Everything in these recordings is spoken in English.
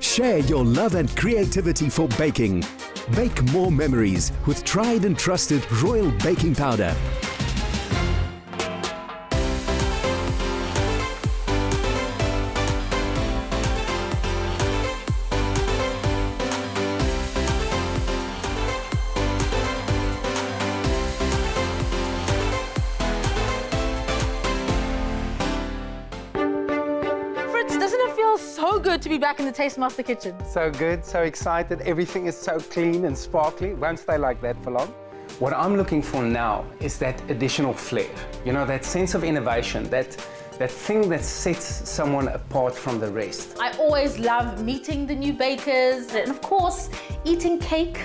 Share your love and creativity for baking. Bake more memories with tried and trusted Royal Baking Powder. The Taste Master kitchen? So good, so excited. Everything is so clean and sparkly. Won't stay like that for long. What I'm looking for now is that additional flair. You know, that sense of innovation, that, that thing that sets someone apart from the rest. I always love meeting the new bakers and, of course, eating cake.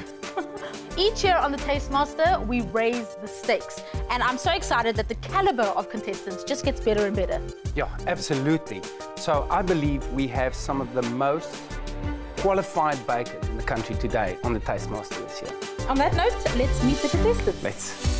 Each year on the Taste Master, we raise the stakes. And I'm so excited that the caliber of contestants just gets better and better. Yeah, absolutely. So I believe we have some of the most qualified bakers in the country today on the Taste Master this year. On that note, let's meet the contestants. Let's.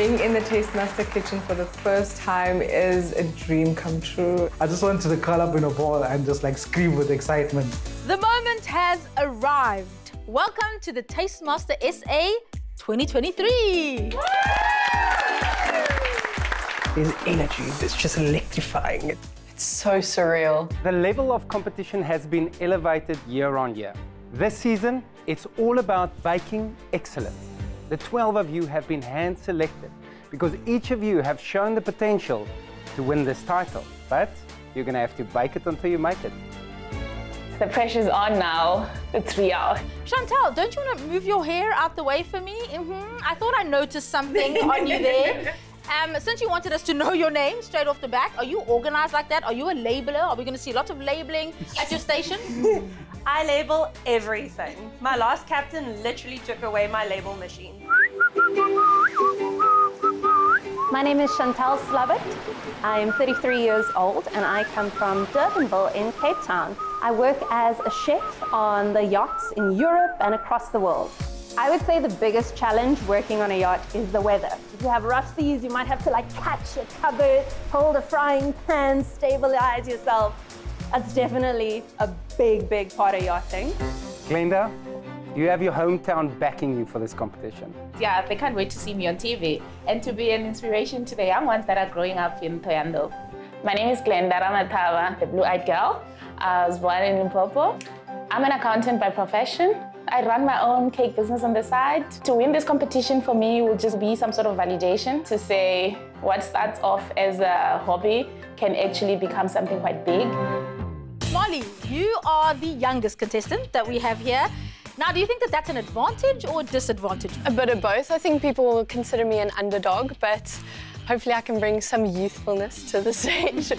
Being in the Taste Master kitchen for the first time is a dream come true. I just wanted to curl up in a ball and just like scream with excitement. The moment has arrived. Welcome to the Taste Master SA 2023. There's energy that's just electrifying. It's so surreal. The level of competition has been elevated year on year. This season, it's all about baking excellence. The 12 of you have been hand selected because each of you have shown the potential to win this title. But you're going to have to bake it until you make it. The pressure's on now. It's real. hour. Chantal, don't you want to move your hair out the way for me? hmm I thought I noticed something on you there. Um, since you wanted us to know your name straight off the back, are you organized like that? Are you a labeler? Are we going to see lots of labeling at your station? I label everything. My last captain literally took away my label machine. My name is Chantal Slabbert. I'm 33 years old and I come from Durbanville in Cape Town. I work as a chef on the yachts in Europe and across the world. I would say the biggest challenge working on a yacht is the weather. If you have rough seas, you might have to like catch a cupboard, hold a frying pan, stabilize yourself. That's definitely a big, big part of yachting. Glenda, you have your hometown backing you for this competition. Yeah, they can't wait to see me on TV and to be an inspiration to the young ones that are growing up in Thohoyandou. My name is Glenda Ramatava, the blue-eyed girl. I was born in Limpopo. I'm an accountant by profession. I run my own cake business on the side. To win this competition for me will just be some sort of validation to say what starts off as a hobby can actually become something quite big. You are the youngest contestant that we have here. Now, do you think that that's an advantage or disadvantage? A bit of both. I think people will consider me an underdog, but hopefully I can bring some youthfulness to the stage.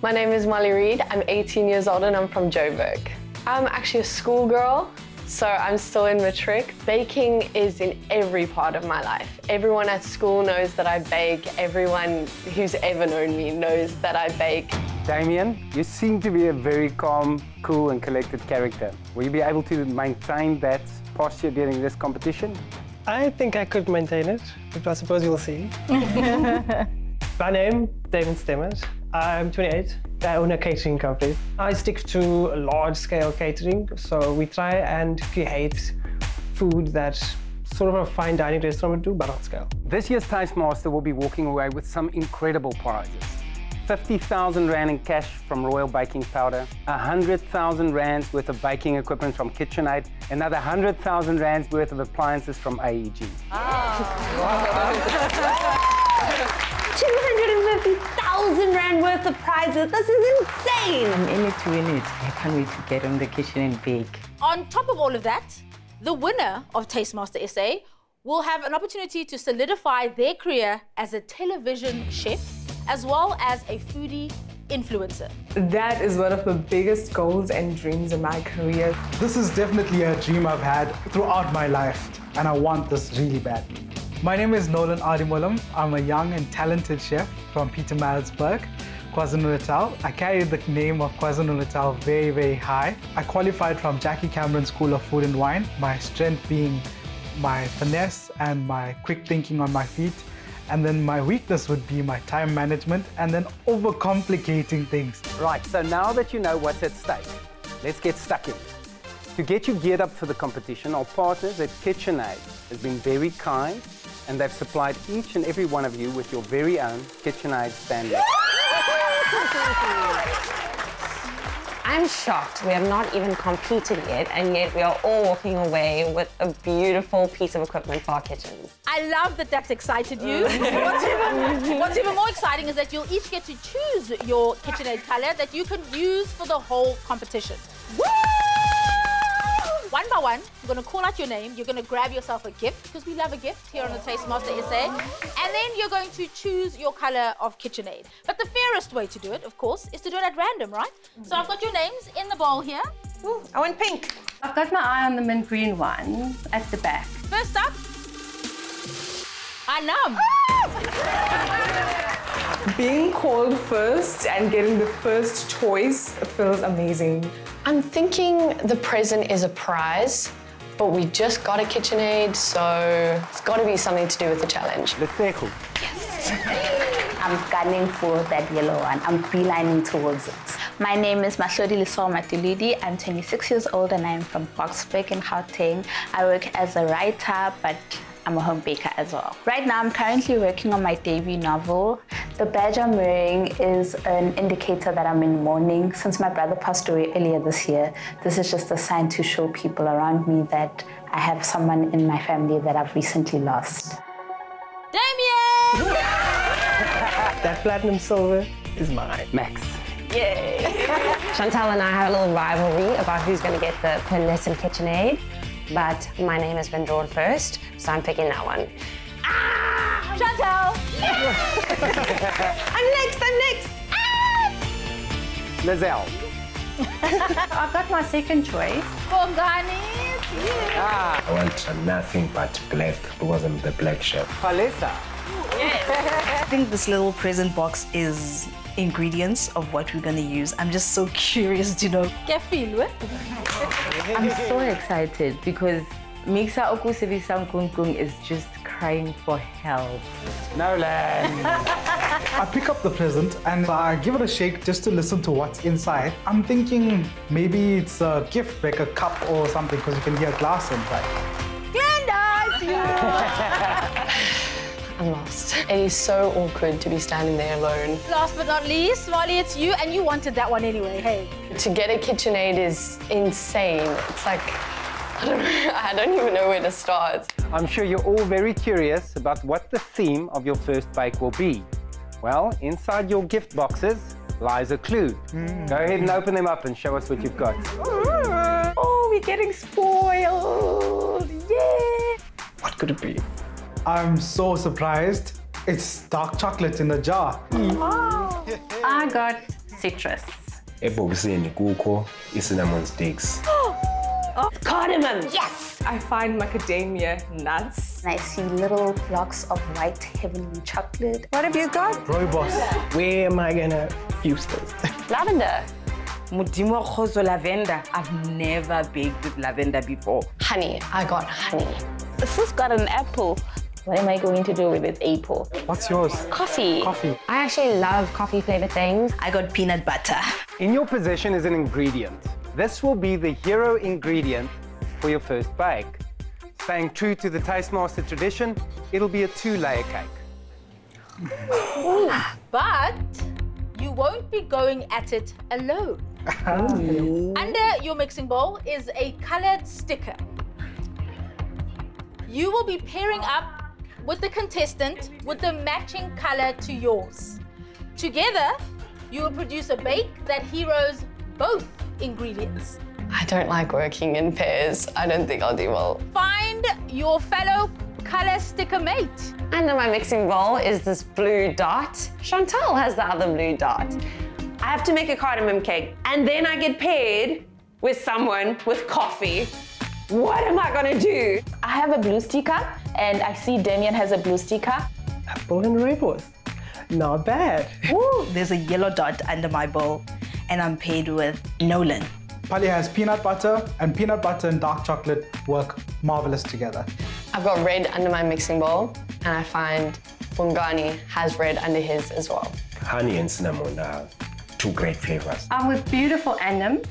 My name is Molly Reed. I'm 18 years old and I'm from Joburg. I'm actually a schoolgirl, so I'm still in matric. Baking is in every part of my life. Everyone at school knows that I bake. Everyone who's ever known me knows that I bake. Damien, you seem to be a very calm, cool, and collected character. Will you be able to maintain that posture during this competition? I think I could maintain it, but I suppose you'll see. My name, is David Stemmers. I'm 28. I own a catering company. I stick to large-scale catering, so we try and create food that sort of a fine dining restaurant would do, but on scale. This year's Taste Master will be walking away with some incredible prizes. 50,000 Rand in cash from Royal Baking Powder, 100,000 Rands worth of baking equipment from KitchenAid, another 100,000 Rands worth of appliances from AEG. Wow! 250,000 Rand worth of prizes. This is insane. I'm in it to win it. I can't wait to get on the kitchen and bake. On top of all of that, the winner of Taste Master SA will have an opportunity to solidify their career as a television chef as well as a foodie influencer. That is one of the biggest goals and dreams in my career. This is definitely a dream I've had throughout my life, and I want this really badly. My name is Nolan Adimulam. I'm a young and talented chef from Peter Pietermaritzburg, KwaZulu-Natal. I carry the name of KwaZulu-Natal very, very high. I qualified from Jackie Cameron School of Food and Wine, my strength being my finesse and my quick thinking on my feet And then my weakness would be my time management and then overcomplicating things. Right, so now that you know what's at stake, let's get stuck in. To get you geared up for the competition, our partners at KitchenAid has been very kind and they've supplied each and every one of you with your very own KitchenAid stand mixer. I'm shocked. We have not even competed yet, and yet we are all walking away with a beautiful piece of equipment for our kitchens. I love that that's excited you. what's, even, what's even more exciting is that you'll each get to choose your KitchenAid color that you can use for the whole competition. One by one, I'm going to call out your name. You're going to grab yourself a gift, because we love a gift here on the Taste Master SA. And then you're going to choose your color of KitchenAid. But the fairest way to do it, of course, is to do it at random, right? So I've got your names in the bowl here. Ooh, I want pink. I've got my eye on the mint green one at the back. First up, Anam. Being called first and getting the first choice feels amazing. I'm thinking the present is a prize, but we just got a KitchenAid, so it's got to be something to do with the challenge. The circle. Yes. I'm gunning for that yellow one. I'm beelining towards it. My name is Mahlodi Liswa Matulidi. I'm 26 years old and I'm from Boksburg in Gauteng. I work as a writer, but I'm a home baker as well. Right now, I'm currently working on my debut novel. The badge I'm wearing is an indicator that I'm in mourning. Since my brother passed away earlier this year, this is just a sign to show people around me that I have someone in my family that I've recently lost. Damien! That platinum silver is mine. Max. Yay! Chantal and I have a little rivalry about who's going to get the pearlescent KitchenAid, but my name has been drawn first, so I'm picking that one. Ah! Chantal! I'm next, I'm next. Ah! Lizelle. I've got my second choice. Bongani. Ah. I want nothing but black because I'm the black chef. Palesa. I think this little present box is ingredients of what we're going to use. I'm just so curious to know. I'm so excited because Mixa kung kung is just crying for help. Nolan. I pick up the present and I give it a shake just to listen to what's inside. I'm thinking maybe it's a gift, like a cup or something, because you can hear glass inside. I'm lost. It is so awkward to be standing there alone. Last but not least, Molly, it's you, and you wanted that one anyway. Hey. To get a KitchenAid is insane. It's like, I don't, know, I don't even know where to start. I'm sure you're all very curious about what the theme of your first bake will be. Well, inside your gift boxes lies a clue. Mm. Go ahead and open them up and show us what you've got. Oh, we're getting spoiled. Yeah. What could it be? I'm so surprised. It's dark chocolate in a jar. I got citrus. ebhokisini kukho i-cinnamon sticks Oh, cardamom. Yes. I find macadamia nuts. And I see little blocks of white heavenly chocolate. What have you got? Rooibos. Where am I gonna use this? Lavender. Mudimo Khozo lavender. I've never baked with lavender before. Honey. I got honey. This has got an apple. What am I going to do with this apple? What's yours? Coffee. Coffee. I actually love coffee flavored things. I got peanut butter. In your possession is an ingredient. This will be the hero ingredient for your first bake. Staying true to the Taste Master tradition, it'll be a two-layer cake. But you won't be going at it alone. Oh. Under your mixing bowl is a colored sticker. You will be pairing up with the contestant with the matching color to yours. Together, you will produce a bake that heroes both ingredients. I don't like working in pairs. I don't think I'll do well. Find your fellow color sticker mate. Under my mixing bowl is this blue dot. Chantal has the other blue dot. I have to make a cardamom cake, and then I get paired with someone with coffee. What am I gonna do? I have a blue sticker, and I see Damien has a blue sticker. Apple and rooibos. Not bad. Ooh, there's a yellow dot under my bowl, and I'm paired with Nolan. Pali has peanut butter, and peanut butter and dark chocolate work marvelous together. I've got red under my mixing bowl, and I find Bongani has red under his as well. Honey and cinnamon are two great flavors. I'm with beautiful Anam,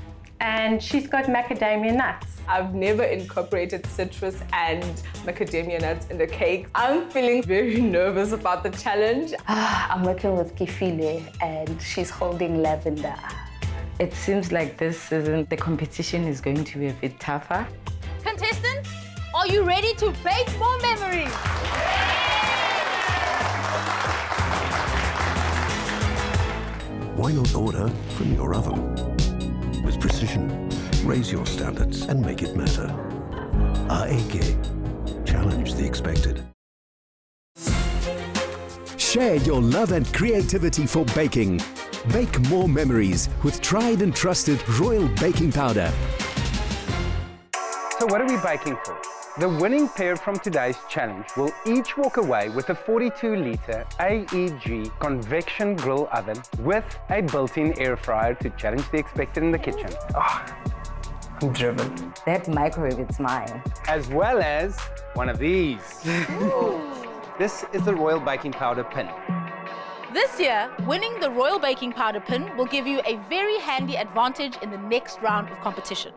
and she's got macadamia nuts. I've never incorporated citrus and macadamia nuts in the cake. I'm feeling very nervous about the challenge. Ah, I'm working with Kifile and she's holding lavender. It seems like this season the competition is going to be a bit tougher. Contestants, are you ready to bake more memories? Why not order from your oven? With precision, raise your standards and make it matter. AEG. Challenge the expected. Share your love and creativity for baking. Bake more memories with tried and trusted Royal Baking Powder. So what are we baking for? The winning pair from today's challenge will each walk away with a 42-litre AEG convection grill oven with a built-in air fryer to challenge the expected in the kitchen. Oh, I'm driven. That microwave, is mine. As well as one of these. this is the Royal Baking Powder pin. This year, winning the Royal Baking Powder pin will give you a very handy advantage in the next round of competition.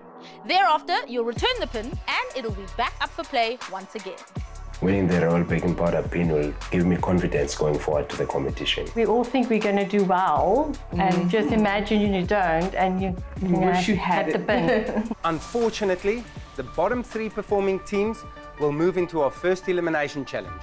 Thereafter, you'll return the pin and it'll be back up for play once again. Winning the Royal Baking Powder pin will give me confidence going forward to the competition. We all think we're going to do well, and mm-hmm. just imagine you don't, and you, you know, wish you had the it. bin. Unfortunately, the bottom three performing teams will move into our first elimination challenge.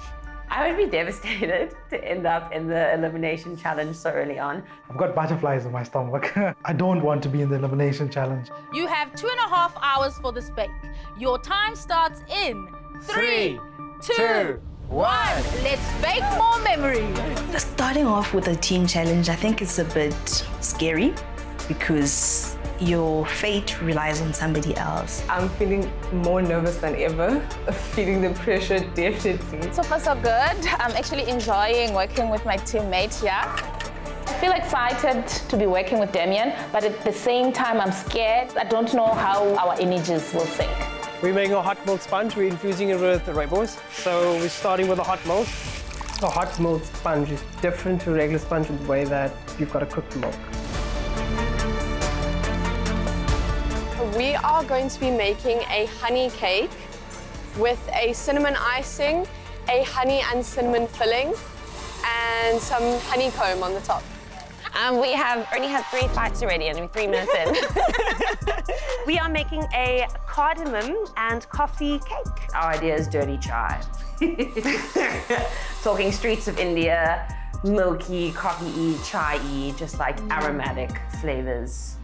I would be devastated to end up in the elimination challenge so early on. I've got butterflies in my stomach. I don't want to be in the elimination challenge. You have two and a half hours for this bake. Your time starts in three, two, two, one. Let's bake more memories. Starting off with a team challenge, I think it's a bit scary because your fate relies on somebody else. I'm feeling more nervous than ever, feeling the pressure definitely. So far, so good. I'm actually enjoying working with my teammates here. I feel excited to be working with Damien, but at the same time, I'm scared. I don't know how our energies will sync. We're making a hot milk sponge. We're infusing it with rooibos. So we're starting with a hot milk. A hot milk sponge is different to regular sponge in the way that you've got a cooked milk. We are going to be making a honey cake with a cinnamon icing, a honey and cinnamon filling, and some honeycomb on the top. Um, we have only had three bites already and we're three minutes in. we are making a cardamom and coffee cake. Our idea is dirty chai. Talking streets of India, milky, coffee-y, chai-y, just like aromatic flavors.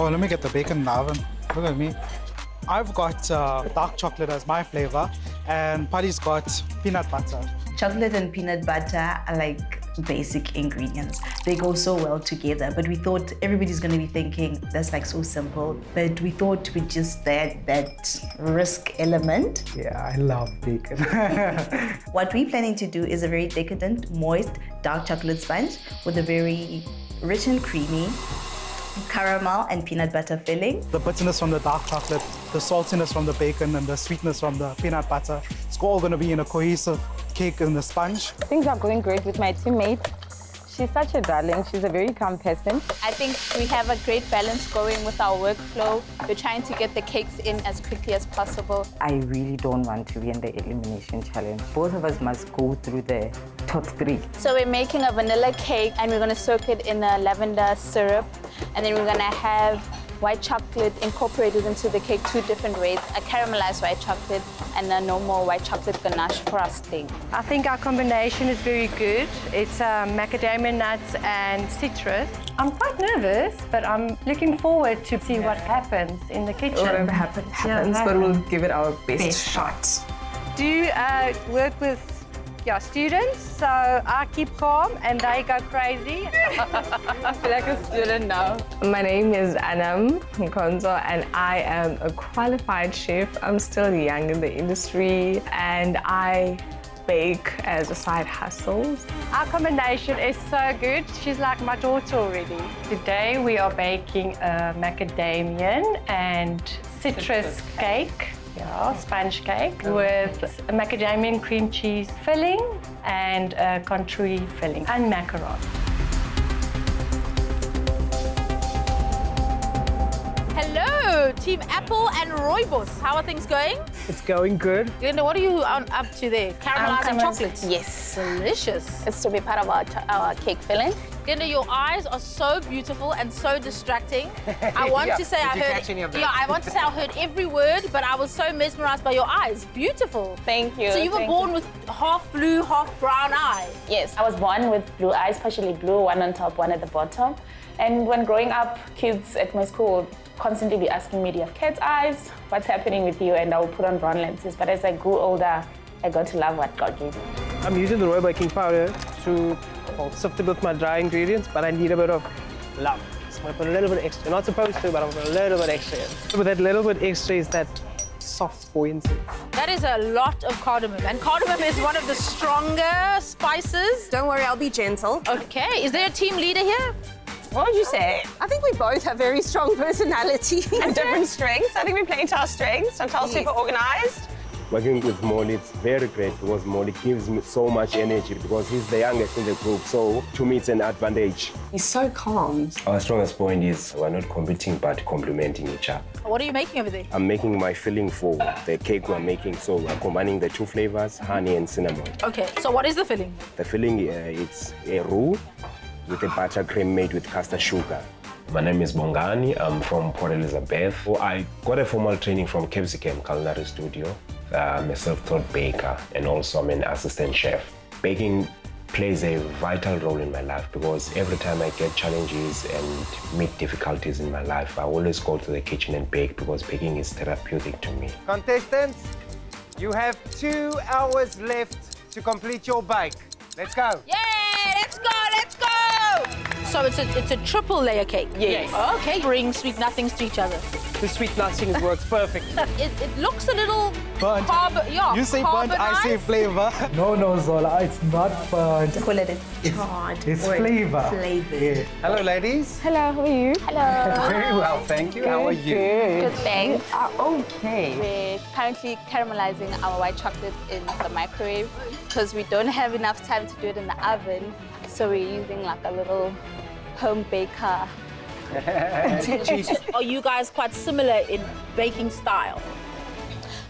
Oh, let me get the bacon in the oven. Look at me. I've got uh, dark chocolate as my flavor, and Paddy's got peanut butter. Chocolate and peanut butter are like basic ingredients. They go so well together, but we thought everybody's gonna be thinking that's like so simple, but we thought we'd just add that risk element. Yeah, I love bacon. What we're planning to do is a very decadent, moist, dark chocolate sponge with a very rich and creamy caramel and peanut butter filling. the bitterness from the dark chocolate, the saltiness from the bacon, and the sweetness from the peanut butter. It's all gonna be in a cohesive cake in the sponge. Things are going great with my teammate. She's such a darling. She's a very calm person. I think we have a great balance going with our workflow. We're trying to get the cakes in as quickly as possible. I really don't want to be in the elimination challenge. Both of us must go through the top three. So we're making a vanilla cake and we're gonna soak it in a lavender syrup. And then we're gonna have white chocolate incorporated into the cake two different ways, a caramelized white chocolate and a normal white chocolate ganache frosting. I think our combination is very good. It's um, macadamia nuts and citrus. I'm quite nervous, but I'm looking forward to see what happens in the kitchen. Whatever happens, happens, Yeah, but we'll give it our best, Best shot. do uh, work with yeah, students, so I keep calm and they go crazy. I feel like a student now. My name is Anam Nkonzo and I am a qualified chef. I'm still young in the industry and I bake as a side hustle. Our combination is so good. She's like my daughter already. Today we are baking a macadamian and citrus cake Yeah, sponge cake with a macadamia cream cheese filling and a Cointreau filling and macaron. Hello, Team Apple and Rooibos. How are things going? It's going good. Linda, what are you up to there? Caramelizing Um, chocolates? Yes. Delicious. It's to be part of our, our cake filling. Linda, your eyes are so beautiful and so distracting. I want Yeah. to say Did I heard. catch any of? Yeah, I want to say I heard every word, but I was so mesmerized by your eyes. Beautiful. Thank you. So you were thank born with half blue, half brown eyes. Yes, I was born with blue eyes, partially blue, one on top, one at the bottom. And when growing up, kids at my school would constantly be asking me, Do you have cat's eyes? What's happening with you? And I would put on brown lenses. But as I grew older, I got to love what God gave me. I'm using the Royal Baking Powder to well, sift it with my dry ingredients, but I need a bit of love. So I'm gonna put a little bit extra. You're not supposed to, but I'm gonna put a little bit extra in. With that little bit extra is that soft buoyancy. That is a lot of cardamom, and cardamom is one of the stronger spices. Don't worry, I'll be gentle. Okay, is there a team leader here? What would you say? I think we both have very strong personalities. And different strengths. I think we play to our strengths. Chantal's super organized. Working with Molly, it's very great because Molly gives me so much energy because he's the youngest in the group. So to me, it's an advantage. He's so calm. Our strongest point is we're not competing but complementing each other. What are you making over there? I'm making my filling for the cake we're making. So we're combining the two flavors, honey and cinnamon. Okay, so what is the filling? The filling, uh, it's a roux with a buttercream made with caster sugar. My name is Bongani. I'm from Port Elizabeth. I got a formal training from Capsicum Culinary Studio. Uh, I'm a self-taught baker and also I'm an assistant chef. Baking plays a vital role in my life because every time I get challenges and meet difficulties in my life, I always go to the kitchen and bake because baking is therapeutic to me. Contestants, you have two hours left to complete your bake. Let's go. Yay! Let's go! Let's go! So it's a it's a triple layer cake. Yes. Oh, okay. Bring sweet nothings to each other. The sweet nothings works perfectly. It, it looks a little Burnt. carb- yeah, you say burnt, I say flavor. No, no, Zola, it's not burnt. Call it It's, tart it's or flavor. Yeah. Hello, ladies. Hello, how are you? Hello. Very well, thank you. How are you? Good, thanks. okay. We're currently caramelizing our white chocolate in the microwave because we don't have enough time to do it in the oven. So we're using like a little home baker. Are you guys quite similar in baking style?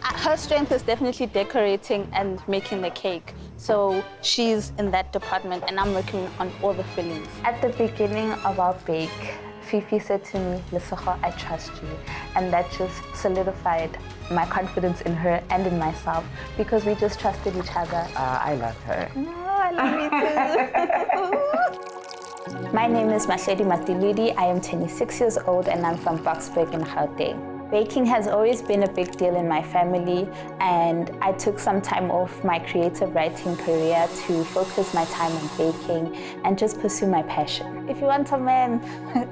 Her strength is definitely decorating and making the cake. So she's in that department and I'm working on all the fillings. At the beginning of our bake, Fifi said to me, Lesotho, I trust you. And that just solidified my confidence in her and in myself because we just trusted each other. Uh, I love her. No, I love you too. My name is Mahledi Matilidi. I am 26 years old and I'm from Boksburg in Gauteng. Baking has always been a big deal in my family and I took some time off my creative writing career to focus my time on baking and just pursue my passion. If you want a man,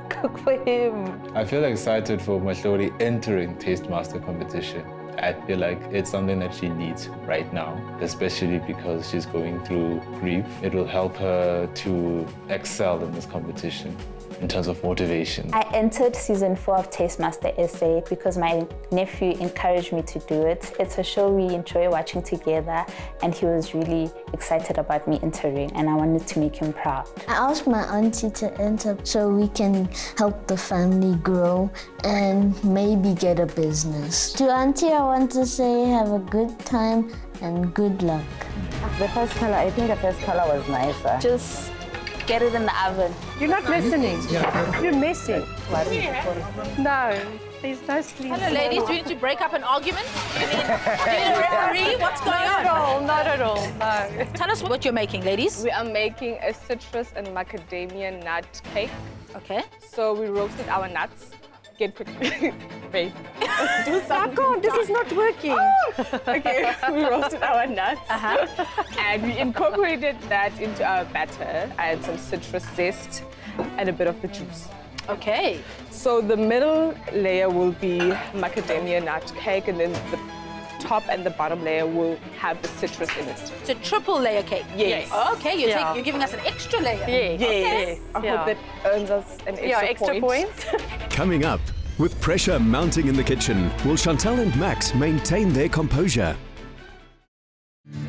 cook for him. I feel excited for Mahlori entering Taste Master competition. I feel like it's something that she needs right now, especially because she's going through grief. It will help her to excel in this competition in terms of motivation. I entered season four of Taste Master SA because my nephew encouraged me to do it. It's a show we enjoy watching together, and he was really excited about me entering, and I wanted to make him proud. I asked my auntie to enter so we can help the family grow and maybe get a business. To auntie, I want to say have a good time and good luck. The first color, I think the first color was nicer. Just get it in the oven. You're not listening. You're messing. No, there's no sleep. Hello, ladies. Do we need to break up an argument? Do you need, do you need a referee? What's going Not on? at all, not at all, no. Tell us what you're making, ladies. We are making a citrus and macadamia nut cake. Okay. So we roasted our nuts. Get. Wait. Do can't, this is not working. okay, we roasted our nuts. Uh-huh. And we incorporated that into our batter. I had some citrus zest and a bit of the juice. Okay. So the middle layer will be macadamia nut cake, and then the top and the bottom layer will have the citrus in it. It's a triple layer cake. Yes. Okay, you're, Yeah. taking, you're giving us an extra layer. Yes. Okay. I hope that earns us an extra Yeah, extra point. points. Coming up, With pressure mounting in the kitchen, will Chantal and Max maintain their composure?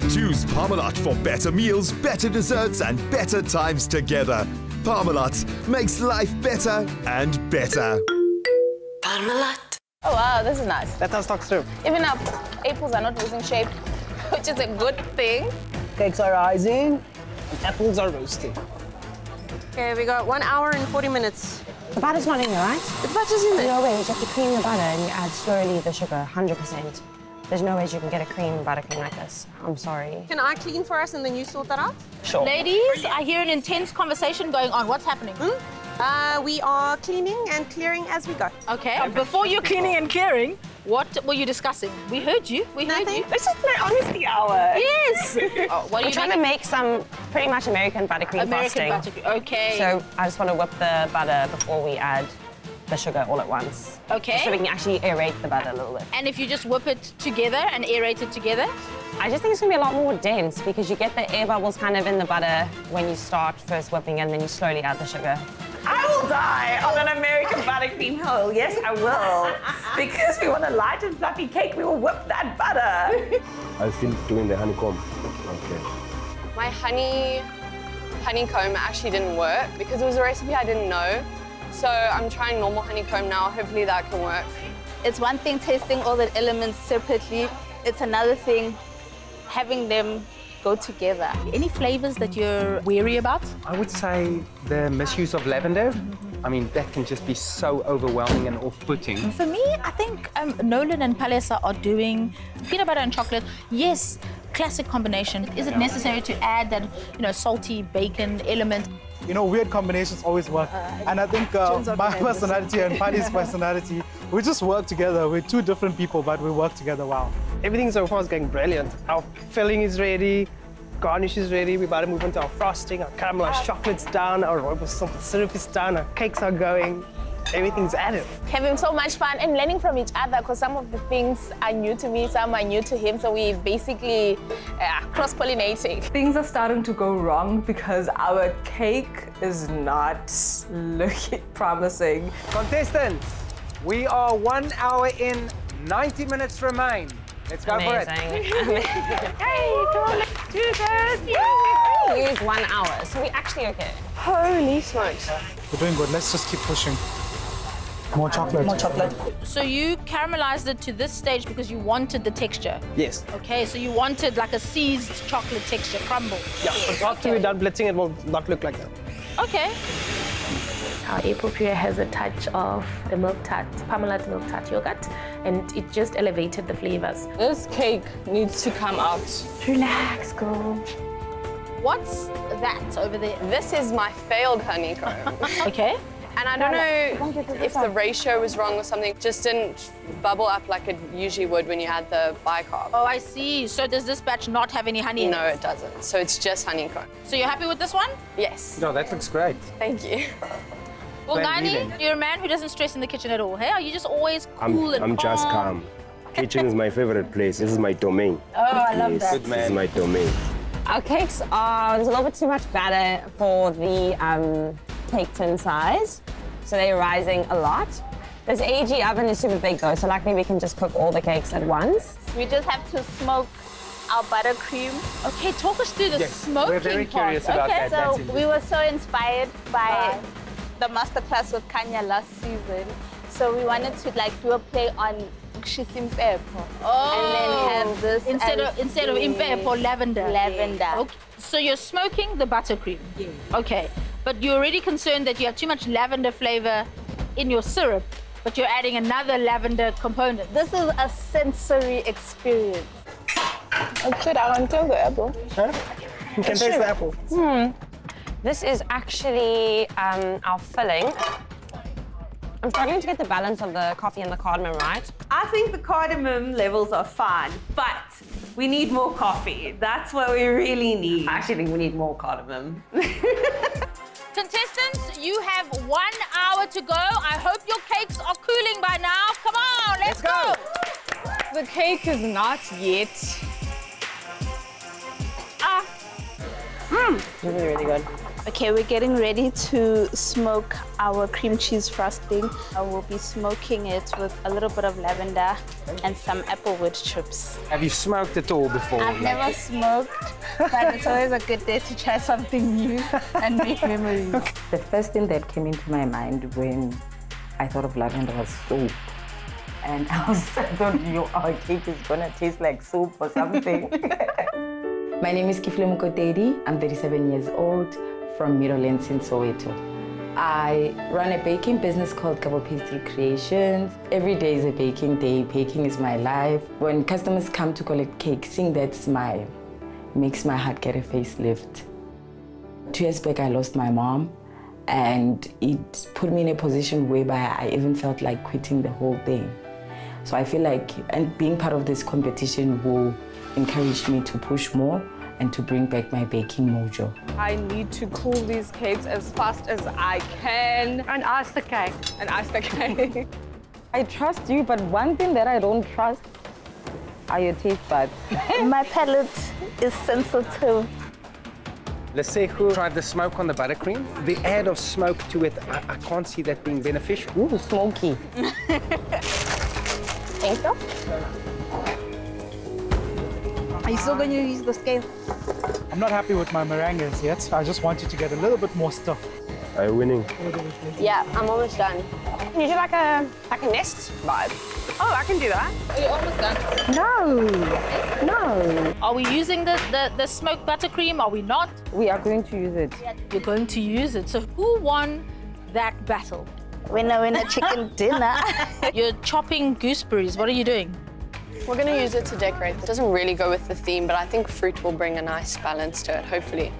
Choose Parmalat for better meals, better desserts, and better times together. Parmalat makes life better and better. Parmalat. Oh wow, this is nice. Let us talk through. Even our apples are not losing shape, which is a good thing. Cakes are rising, and apples are roasting. Okay, we got one hour and 40 minutes. The butter's not in there, right? The butter's in there. No way, you have to cream the butter and you add slowly the sugar, 100%. There's no way you can get a cream buttercream like this. I'm sorry. Can I clean for us and then you sort that out? Sure. Ladies, I hear an intense conversation going on. What's happening? Hmm? Uh, we are cleaning and clearing as we go. Okay. Before you're cleaning and clearing, what were you discussing? We heard you. We heard you. This is my honesty hour. Yes. oh, what are I'm you trying to make some pretty much American buttercream American frosting. buttercream. Okay. So I just want to whip the butter before we add the sugar all at once. Okay. So we can actually aerate the butter a little bit. And if you just whip it together and aerate it together? I just think it's gonna be a lot more dense because you get the air bubbles kind of in the butter when you start first whipping and then you slowly add the sugar. I will die on an American buttercream hole. Yes, I will. Because we want a light and fluffy cake, we will whip that butter. I'm still doing the honeycomb. Okay. My honey honeycomb actually didn't work because it was a recipe I didn't know. So I'm trying normal honeycomb now. Hopefully that can work. It's one thing tasting all the elements separately. It's another thing having them go together. Any flavors that you're wary about? I would say the misuse of lavender. I mean, that can just be so overwhelming and off-putting. For me, I think um, Nolan and Palesa are doing peanut butter and chocolate. Yes, classic combination. Is it necessary to add that, you know, salty bacon element? You know, weird combinations always work. and I think uh, my personality and Paddy's personality, we just work together. We're two different people, but we work together well. Everything so far is going brilliant. Our filling is ready, garnish is ready. We're about to move on to our frosting, our caramelized chocolate's done, our rooibos simple syrup is done, our cakes are going. Everything's added. Having so much fun and learning from each other because some of the things are new to me, some are new to him. So we basically uh, cross-pollinating. Things are starting to go wrong because our cake is not looking promising. Contestants, we are one hour in, 90 minutes remain. Let's go for it. hey, come on, let's do this. We used one hour, so we're actually okay. Holy smokes. We're doing good. Let's just keep pushing. More chocolate. More chocolate. So you caramelized it to this stage because you wanted the texture. Yes. Okay, so you wanted like a seized chocolate texture, crumble. Yeah, but after we're done blitzing, it will not look like that. Okay. Our apple puree has a touch of the milk tart, Parmalat milk tart yogurt, and it just elevated the flavors. This cake needs to come out. Relax, girl. What's that over there? This is my failed honeycomb. okay. And I don't know if the ratio was wrong or something. Just didn't bubble up like it usually would when you had the bicarb. Oh, I see. So does this batch not have any honey No, it? it doesn't. So it's just honeycomb. So you're happy with this one? Yes. No, that looks great. Thank you. Well, Bongani, leaving. you're a man who doesn't stress in the kitchen at all, hey? Are you just always I'm, cool and I'm just calm. Kitchen is my favorite place. This is my domain. Oh, I love Yes, that. This is my domain. Our cakes are, there's a little bit too much batter for the um, cake tin size, so they're rising a lot. This AEG oven is super big though, so luckily we can just cook all the cakes at once. We just have to smoke our buttercream. Okay, talk us through the Yes, smoking we're very part. curious about okay. that. So we were so inspired by the masterclass with Kanya last season. So we wanted to like do a play on Kshisimpepo. Oh. And then have this instead of instead of the impepo lavender. Lavender. Okay. So you're smoking the buttercream. Yeah. Okay. But you're already concerned that you have too much lavender flavor in your syrup, but you're adding another lavender component. This is a sensory experience. I should I want to apple? Huh? You can taste the apple. Hmm. This is actually um, our filling. I'm struggling to get the balance of the coffee and the cardamom right. I think the cardamom levels are fine, but we need more coffee. That's what we really need. I actually think we need more cardamom. Contestants, you have one hour to go. I hope your cakes are cooling by now. Come on, let's, go. The cake is not yet. Ah. Mmm. Really, really good. Okay, we're getting ready to smoke our cream cheese frosting. I will be smoking it with a little bit of lavender and some applewood chips. Have you smoked at all before? I've never smoked, but it's always a good day to try something new and make memories. The first thing that came into my mind when I thought of lavender was soap. And I was I thought, yo, our cake is gonna taste like soap or something. my name is Kifle Mukotedi. I'm 37 years old from Meadowlands in Soweto. I run a baking business called Gabo Pastry Creations. Every day is a baking day. Baking is my life. When customers come to collect cake, seeing that smile makes my heart get a facelift. Two years back, I lost my mom, and it put me in a position whereby I even felt like quitting the whole thing. So I feel like, and being part of this competition will encourage me to push more and to bring back my baking mojo. I need to cool these cakes as fast as I can. And ice the cake. And ice the cake. I trust you, but one thing that I don't trust are your taste buds. My palate is sensitive. Lesehu tried the smoke on the buttercream. The add of smoke to it, I, I can't see that being beneficial. Ooh, smoky. Thank you. Are you still going to use the scale? I'm not happy with my meringues yet. I just want you to get a little bit more stuff. Are you winning? Yeah, I'm almost done. Can you do like a like a nest vibe? Oh, I can do that. Are you almost done? No, no. Are we using the, the, the smoked buttercream? Are we not? We are going to use it. You're going to use it. So who won that battle? Winner, winner, chicken dinner. You're chopping gooseberries. What are you doing? We're going to use it to decorate. It doesn't really go with the theme, but I think fruit will bring a nice balance to it, hopefully.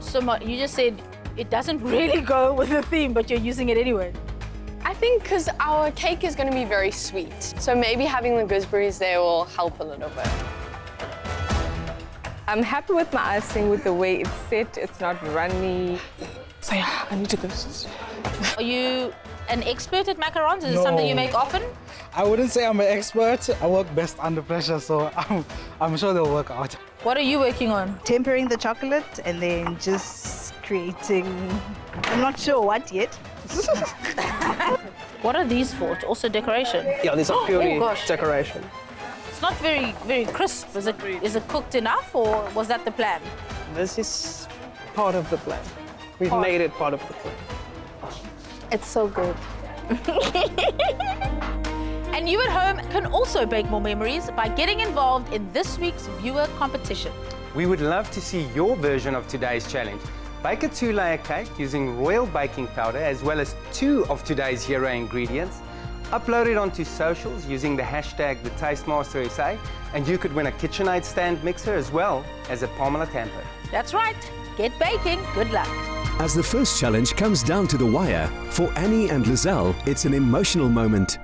So Ma- you just said it doesn't really go with the theme, but you're using it anyway. I think because our cake is going to be very sweet, so maybe having the gooseberries there will help a little bit. I'm happy with my icing, with the way it's set. It's not runny. So yeah, I need to go. Are you an expert at macarons? Is it something you make often? I wouldn't say I'm an expert. I work best under pressure, so I'm, I'm sure they'll work out. What are you working on? Tempering the chocolate and then just creating, I'm not sure what yet. What are these for? It's also decoration. Yeah, these are oh, purely oh, decoration. It's not very, very crisp. Is it, is it cooked enough or was that the plan? This is part of the plan. We've Part. made it part of the plan. It's so good. And you at home can also bake more memories by getting involved in this week's viewer competition. We would love to see your version of today's challenge. Bake a two-layer cake using royal baking powder as well as two of today's hero ingredients. Upload it onto socials using the hashtag TheTasteMasterSA and you could win a KitchenAid stand mixer as well as a Parmalat hamper. That's right. Get baking. Good luck. As the first challenge comes down to the wire, for Annie and Lizelle, it's an emotional moment.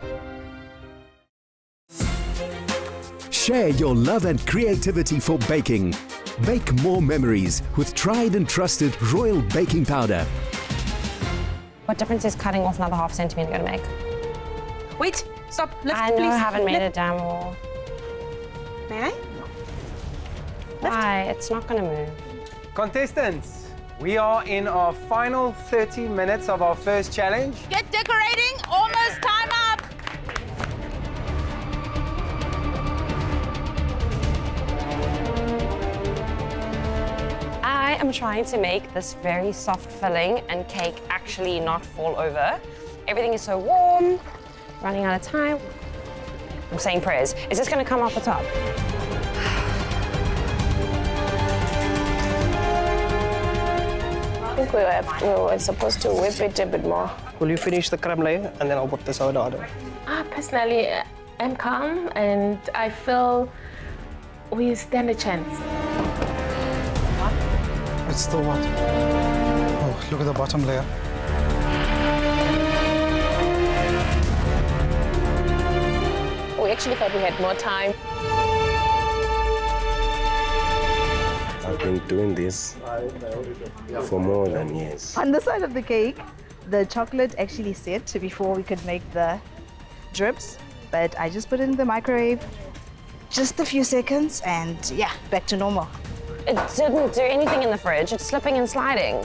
Share your love and creativity for baking. Bake more memories with tried and trusted Royal Baking Powder. What difference is cutting off another half centimetre going to make? Wait, stop. Lift, I know please. I haven't made Lift. a damn wall. May I? Why? It's not going to move. Contestants, we are in our final 30 minutes of our first challenge. Get decorating. Almost time up. I am trying to make this very soft filling and cake actually not fall over. Everything is so warm, running out of time. I'm saying prayers. Is this going to come off the top? Think we were, we were supposed to whip it a bit more. Will you finish the creme layer and then I'll put the sourdough on? Ah, personally, I'm calm and I feel we stand a chance. It's the what? Oh, look at the bottom layer. We actually thought we had more time. I've been doing this for more than years. On the side of the cake, the chocolate actually set before we could make the drips, but I just put it in the microwave just a few seconds and yeah, back to normal. It didn't do anything in the fridge. It's slipping and sliding.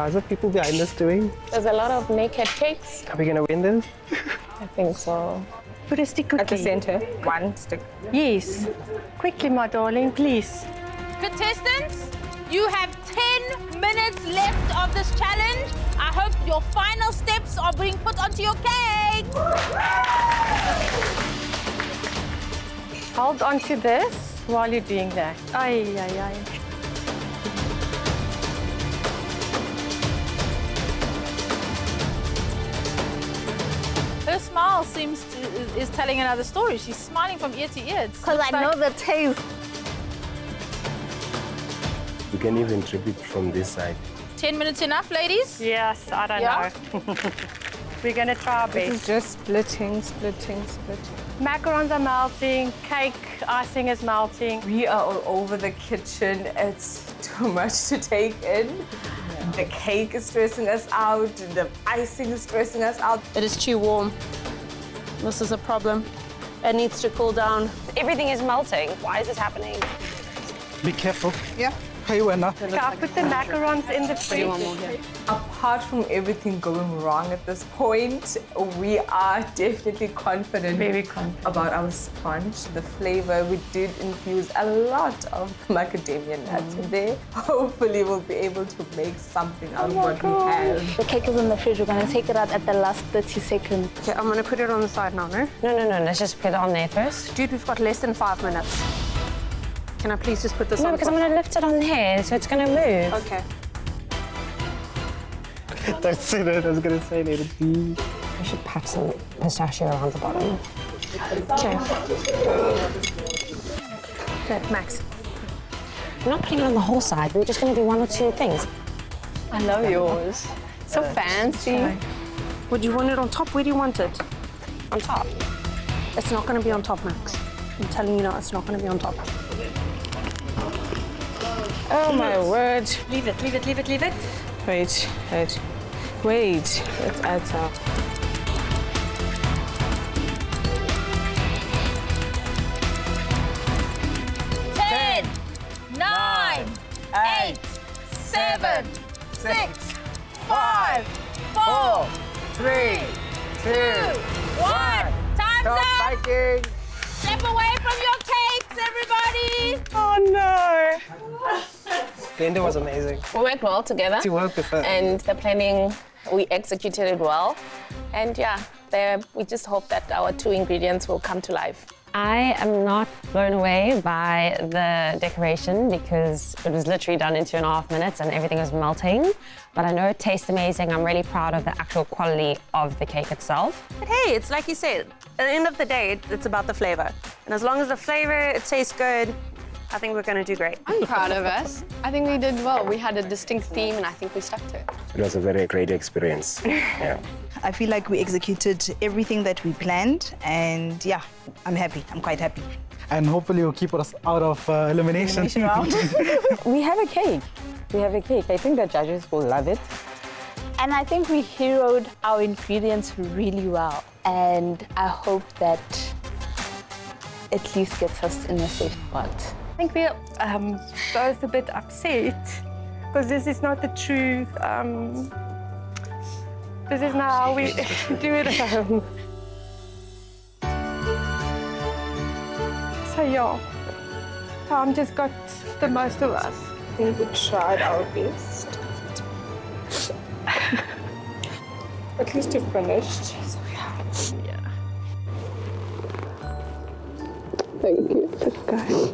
How's the people behind us doing? There's a lot of naked cakes. Are we gonna win this? I think so. Put a stick cookie. At the center, one stick. Yes. Quickly, my darling, please. Contestants, you have 10 minutes left of this challenge. I hope your final steps are being put onto your cake. Hold on to this while you're doing that. Ay, ay, ay. Seems to, is, is telling another story. She's smiling from ear to ear. Because I know the taste. You can even trip it from this side. 10 minutes enough, ladies? Yes, I don't Yeah? know. We're gonna try our best. This is just splitting, splitting, splitting. Macarons are melting, cake icing is melting. We are all over the kitchen. It's too much to take in. The cake is stressing us out. The icing is stressing us out. It is too warm. This is a problem. It needs to cool down. Everything is melting. Why is this happening? Be careful. Yeah. Hey, winner. Okay, I put the macarons in the fridge. Apart from everything going wrong at this point, we are definitely confident, Very confident. about our sponge, the flavor. We did infuse a lot of macadamia nuts in there. Hopefully, we'll be able to make something out of oh what we have. The cake is in the fridge. We're going to take it out at the last 30 seconds. Okay, I'm gonna put it on the side now, no? No, no, no. Let's just put it on there first. Dude, we've got less than five minutes. Can I please just put this No, on? because I'm gonna lift it on here, so it's gonna move. Okay. Don't say that. I was gonna say let it be. I should pack some pistachio around the bottom. Okay. Okay, Max. We're not putting it on the whole side. We're just gonna do one or two things. I love yours. So fancy. Would you want it on top? Where do you want it? On top. It's not going to be on top, Max. I'm telling you now, it's not going to be on top. Oh my word. Leave it, leave it, leave it, leave it. Wait, wait. Wait. Let's add some. Uh, Ten, nine, eight, seven, six, five, four, three, two, one. Time's up. Biking. Step away from your cakes, everybody. Oh no. Glenda was amazing. We worked well together. To work with her. And the planning, we executed it well. And yeah, there, we just hope that our two ingredients will come to life. I am not blown away by the decoration because it was literally done in two and a half minutes and everything was melting. But I know it tastes amazing. I'm really proud of the actual quality of the cake itself. But hey, it's like you said, at the end of the day, it's about the flavor. And as long as the flavor, it tastes good, I think we're going to do great. I'm proud of us. I think we did well. We had a distinct theme and I think we stuck to it. It was a very great experience. Yeah. I feel like we executed everything that we planned, and yeah, I'm happy. I'm quite happy. And hopefully, you'll keep us out of uh, elimination. Elimination round. we have a cake. We have a cake. I think the judges will love it. And I think we heroed our ingredients really well. And I hope that at least gets us in a safe spot. I think we're um, both a bit upset because this is not the truth. Um, this is not how we do it at home. So yeah, Tom just got the most of us. I think we tried our best. At least you finished. Thank you, guys.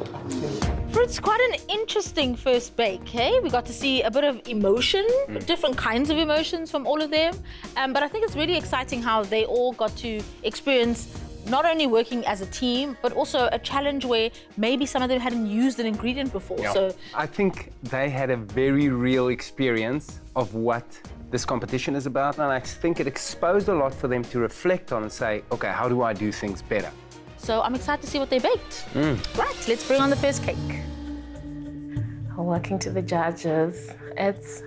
It's quite an interesting first bake, hey? We got to see a bit of emotion, different kinds of emotions from all of them. Um, but I think it's really exciting how they all got to experience not only working as a team, but also a challenge where maybe some of them hadn't used an ingredient before. So I think they had a very real experience of what this competition is about, and I think it exposed a lot for them to reflect on and say, okay, how do I do things better? So I'm excited to see what they baked. Mm. Right, let's bring on the first cake. Working to the judges, it's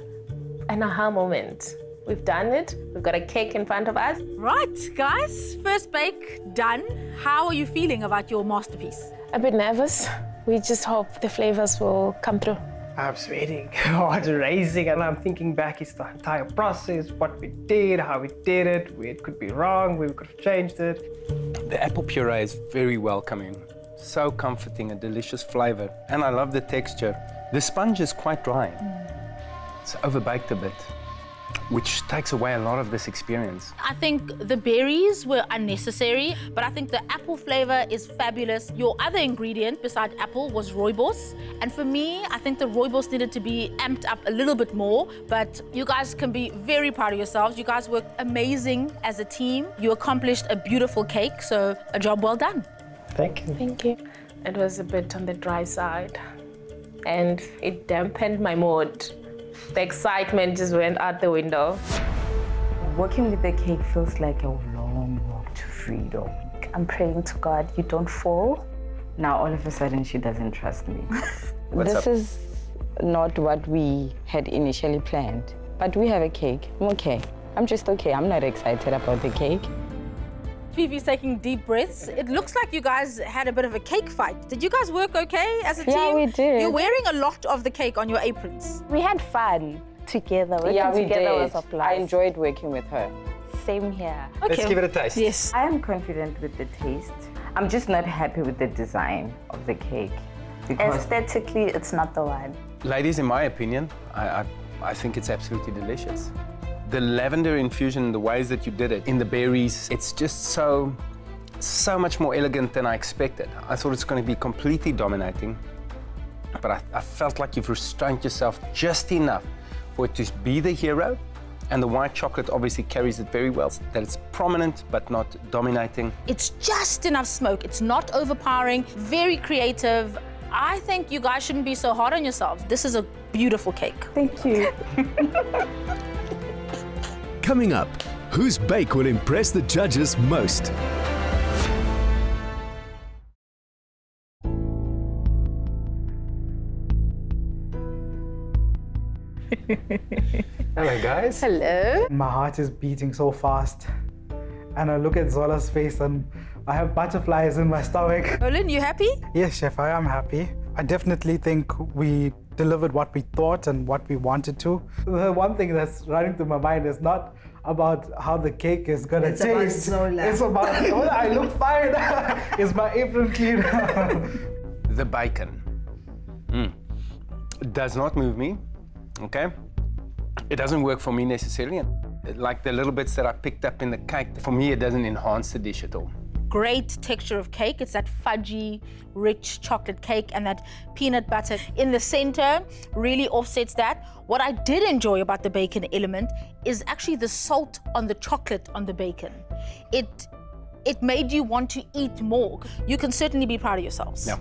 an aha moment. We've done it. We've got a cake in front of us. Right, guys, first bake done. How are you feeling about your masterpiece? A bit nervous. We just hope the flavors will come through. I'm sweating, heart racing, and I'm thinking back is the entire process, what we did, how we did it, where it could be wrong, where we could have changed it. The apple puree is very welcoming, so comforting, a delicious flavor, and I love the texture. The sponge is quite dry. Mm. It's overbaked a bit, which takes away a lot of this experience. I think the berries were unnecessary, but I think the apple flavor is fabulous. Your other ingredient besides apple was rooibos. And for me, I think the rooibos needed to be amped up a little bit more, but you guys can be very proud of yourselves. You guys worked amazing as a team. You accomplished a beautiful cake, so a job well done. Thank you. Thank you. It was a bit on the dry side and it dampened my mood. The excitement just went out the window. Working with the cake feels like a long walk to freedom. I'm praying to God you don't fall. Now all of a sudden she doesn't trust me. This up? is not what we had initially planned, but we have a cake. I'm okay. I'm just okay. I'm not excited about the cake. Fifi's taking deep breaths. It looks like you guys had a bit of a cake fight. Did you guys work okay as a Yeah, team? we did. You're wearing a lot of the cake on your aprons. We had fun together. Working yeah, we together did. was a I blast. enjoyed working with her. Same here. Okay. Let's give it a taste. Yes. I am confident with the taste. I'm just not happy with the design of the cake. Aesthetically, it's not the one. Ladies, in my opinion, I, I, I think it's absolutely delicious. The lavender infusion, the ways that you did it, in the berries, it's just so, so much more elegant than I expected. I thought it's going to be completely dominating, but I, I felt like you've restrained yourself just enough for it to be the hero, and the white chocolate obviously carries it very well, that it's prominent but not dominating. It's just enough smoke. It's not overpowering, very creative. I think you guys shouldn't be so hard on yourselves. This is a beautiful cake. Thank you. Coming up, whose bake will impress the judges most? Hello, guys. Hello. My heart is beating so fast. And I look at Zola's face and I have butterflies in my stomach. Olin, you happy? Yes, Chef, I am happy. I definitely think we delivered what we thought and what we wanted to. The one thing that's running through my mind is not about how the cake is gonna It's about taste. Zola. It's about oh, I look fine. is my apron clean? the bacon. Mm. Does not move me, okay? It doesn't work for me necessarily. Like the little bits that I picked up in the cake, for me, it doesn't enhance the dish at all. Great texture of cake. It's that fudgy, rich chocolate cake and that peanut butter in the center really offsets that. What I did enjoy about the bacon element is actually the salt on the chocolate on the bacon. It it made you want to eat more. You can certainly be proud of yourselves. Yeah.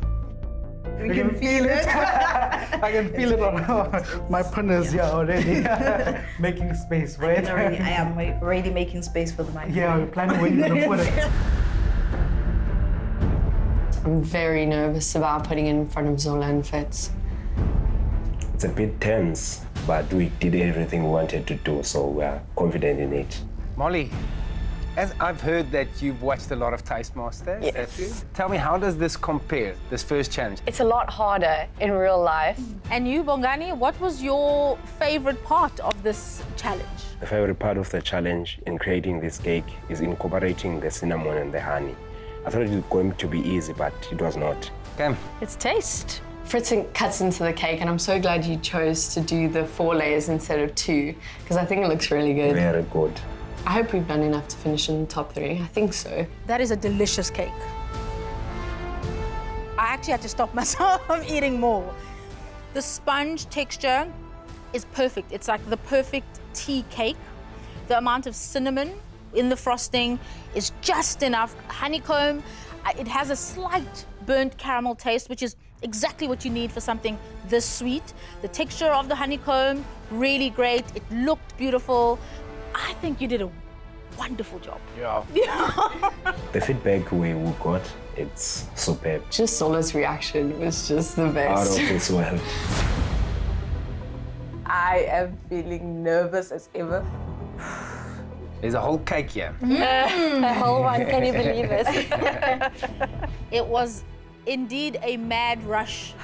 You can feel it. I can feel it on my punners here already. making space for I, already, I am wa- already making space for the microphone. Yeah, we're planning where you're gonna put it. I'm very nervous about putting it in front of Zola and Fritz. It's a bit tense, but we did everything we wanted to do, so we're confident in it. Molly, as I've heard that you've watched a lot of Taste Masters. Yes. have you? Tell me, how does this compare, this first challenge? It's a lot harder in real life. And you, Bongani, what was your favorite part of this challenge? The favorite part of the challenge in creating this cake is incorporating the cinnamon and the honey. I thought it was going to be easy, but it was not. Okay. It's taste. Fritz cuts into the cake, and I'm so glad you chose to do the four layers instead of two, because I think it looks really good. Very good. I hope we've done enough to finish in the top three. I think so. That is a delicious cake. I actually had to stop myself from eating more. The sponge texture is perfect. It's like the perfect tea cake. The amount of cinnamon in the frosting is just enough. Honeycomb, uh, it has a slight burnt caramel taste, which is exactly what you need for something this sweet. The texture of the honeycomb, really great. It looked beautiful. I think you did a wonderful job. Yeah. The feedback we, we got, it's superb. Just Zola's reaction was just the best. Out best. of this world. I am feeling nervous as ever. There's a whole cake here. Mm. A whole one, can you believe it? it was indeed a mad rush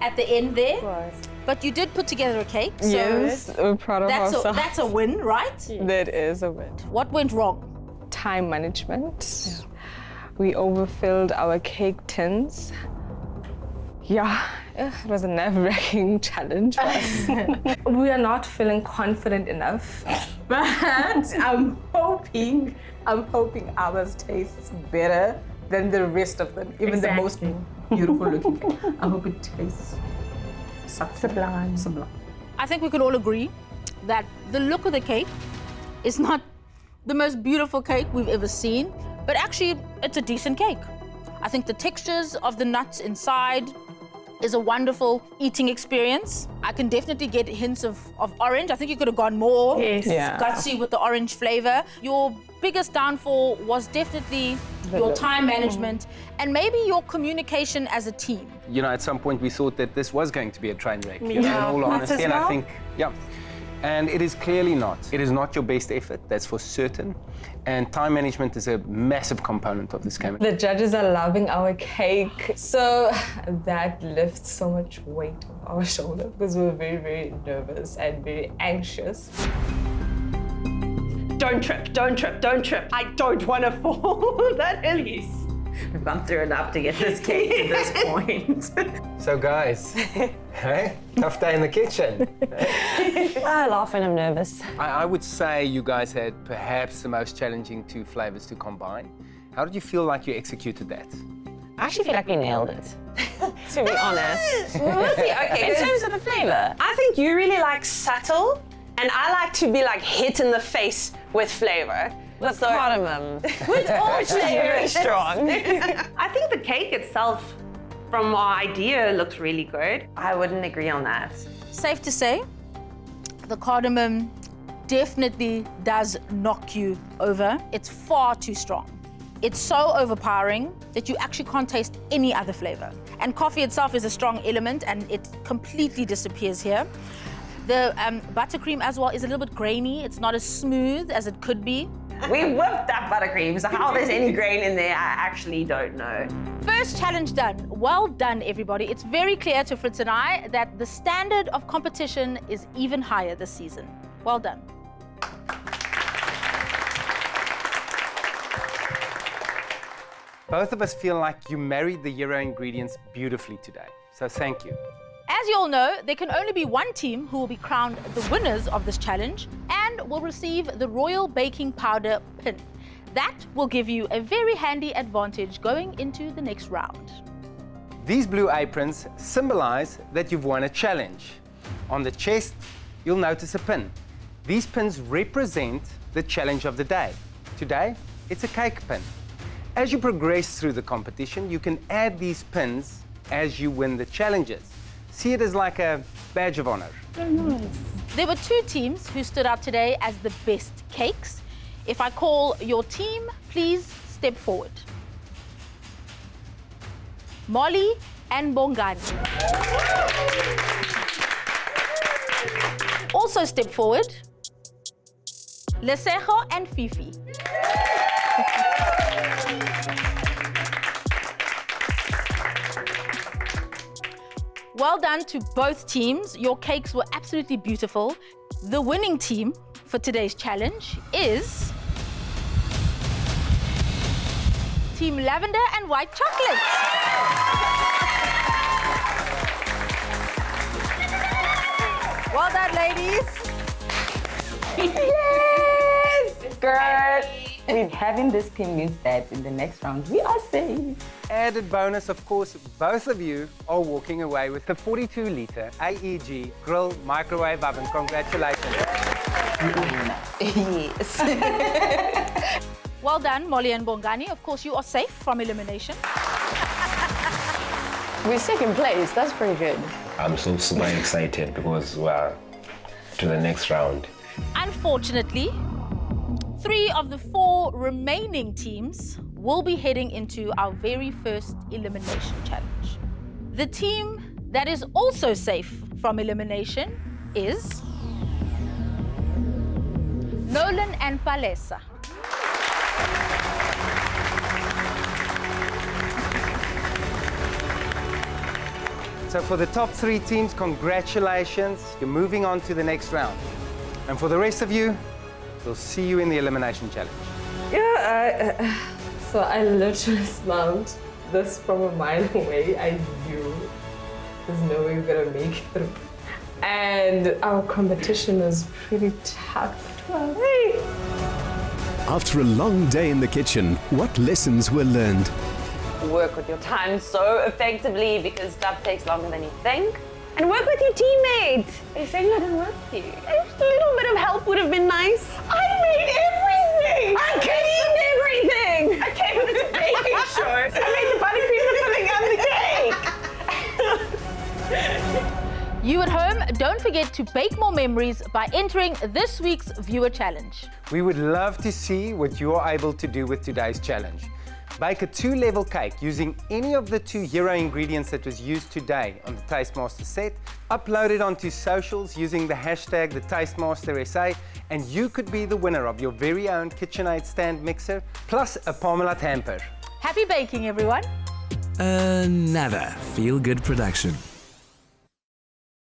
at the end there. But you did put together a cake. So yes, we're proud of that's a, ourselves. that's a win, right? That is a win. What went wrong? Time management. We overfilled our cake tins. Yeah, eh, it was a nerve-wracking challenge for us. we are not feeling confident enough, but I'm hoping, I'm hoping ours tastes better than the rest of them, even the most beautiful looking cake. I hope it tastes sublime. Sublime. I think we can all agree that the look of the cake is not the most beautiful cake we've ever seen, but actually it's a decent cake. I think the textures of the nuts inside is a wonderful eating experience. I can definitely get hints of, of orange. I think you could have gone more Yes. Yeah. gutsy with the orange flavor. Your biggest downfall was definitely The your look. time management and maybe your communication as a team. You know, at some point we thought that this was going to be a train wreck. You know, Yeah. in all Us as honesty, and I think, yeah. And it is clearly not. It is not your best effort, that's for certain. And time management is a massive component of this game. The judges are loving our cake. So that lifts so much weight off our shoulder because we're very, very nervous and very anxious. Don't trip, don't trip, don't trip. I don't want to fall. that is. We've gone through enough to get this cake to this point. So, guys, hey, tough day in the kitchen. I laugh when I'm nervous. I, I would say you guys had perhaps the most challenging two flavors to combine. How did you feel like you executed that? I actually feel like we nailed it. to be honest. We'll see. Okay, In terms of the flavour. I think you really like subtle, and I like to be like hit in the face with flavor. With cardamom. With all Which is very strong. I think the cake itself, from our idea, looks really good. I wouldn't agree on that. Safe to say, the cardamom definitely does knock you over. It's far too strong. It's so overpowering that you actually can't taste any other flavor. And coffee itself is a strong element and it completely disappears here. The um, buttercream as well is a little bit grainy. It's not as smooth as it could be. We whipped that buttercream, so how there's any grain in there, I actually don't know. First challenge done. Well done, everybody. It's very clear to Fritz and I that the standard of competition is even higher this season. Well done. Both of us feel like you married the Euro ingredients beautifully today. So thank you. As you all know, there can only be one team who will be crowned the winners of this challenge and will receive the Royal Baking Powder pin. That will give you a very handy advantage going into the next round. These blue aprons symbolize that you've won a challenge. On the chest, you'll notice a pin. These pins represent the challenge of the day. Today, it's a cake pin. As you progress through the competition, you can add these pins as you win the challenges. See it as like a badge of honor. There were two teams who stood out today as the best cakes. If I call your team, please step forward. Molly and Bongani. Also step forward. Lesego and Fifi. Well done to both teams. Your cakes were absolutely beautiful. The winning team for today's challenge is Team Lavender and White Chocolate. well done, ladies. yes! Girl! With having this pin means that in the next round we are safe. Added bonus, of course, both of you are walking away with the 42 litre AEG grill microwave oven. Congratulations. yes. Well done, Molly and Bongani. Of course, you are safe from elimination. We're second place. That's pretty good. I'm so super excited because we're to the next round. Unfortunately, three of the four remaining teams will be heading into our very first elimination challenge. The team that is also safe from elimination is Nolan and Palesa. So for the top three teams, congratulations. You're moving on to the next round. And for the rest of you, we'll see you in the elimination challenge. Yeah, I, uh, so I literally smelled this from a mile away. I knew there's no way we're gonna make it through. And our competition was pretty tough. Hey. After a long day in the kitchen, what lessons were learned? Work with your time so effectively because stuff takes longer than you think. And work with your teammate. Are you saying I didn't work with you? A little bit of help would have been nice. I made everything! I cleaned everything! I came with a baking show. I made the buttercream, the filling, and the cake. You at home, don't forget to bake more memories by entering this week's viewer challenge. We would love to see what you're able to do with today's challenge. Bake a two-level cake using any of the two hero ingredients that was used today on the Taste Master set. Upload it onto socials using the hashtag the Taste Master SA, and you could be the winner of your very own KitchenAid stand mixer plus a Parmalat hamper. Happy baking, everyone. Another feel-good production.